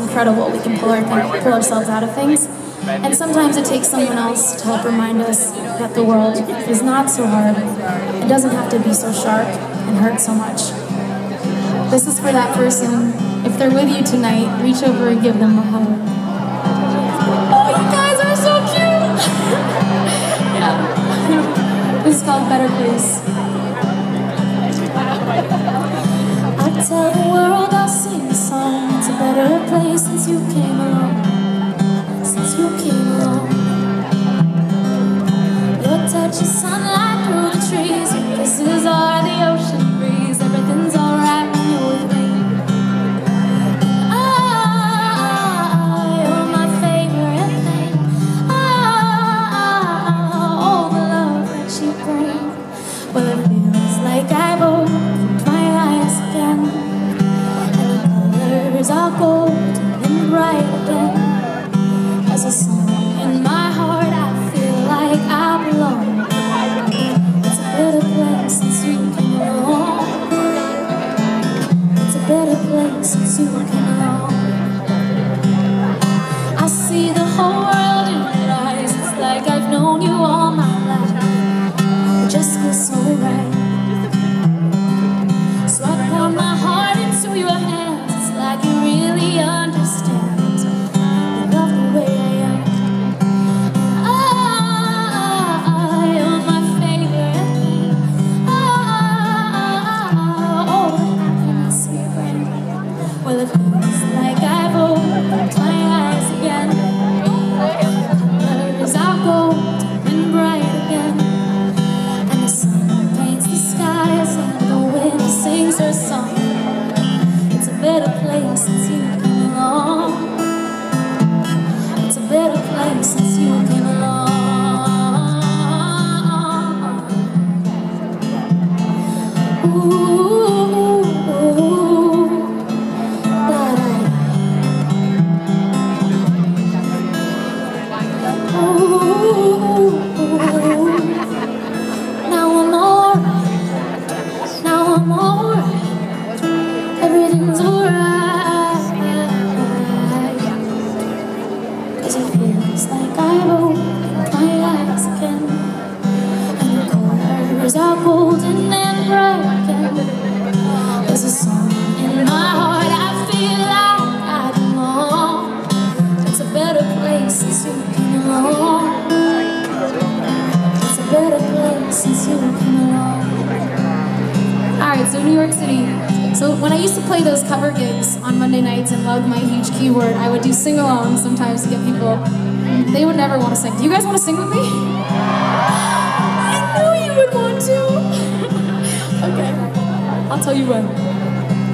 incredible. We can pull, our thing, pull ourselves out of things. And sometimes it takes someone else to help remind us that the world is not so hard. It doesn't have to be so sharp and hurt so much. This is for that person. If they're with you tonight, reach over and give them a hug. Place since you came along. Since you came along. Your touch is sunlight through the trees. Your kisses are the ocean breeze. Everything's alright when you're with me. Ah, you're my favorite thing. Ah, all the love that you bring. Well, it feels like I've opened since you came along. Since you along. Alright, so New York City. So when I used to play those cover gigs on Monday nights and lug my huge keyboard, I would do sing-alongs sometimes to get people. They would never want to sing. Do you guys want to sing with me? I knew you would want to. okay, I'll tell you when.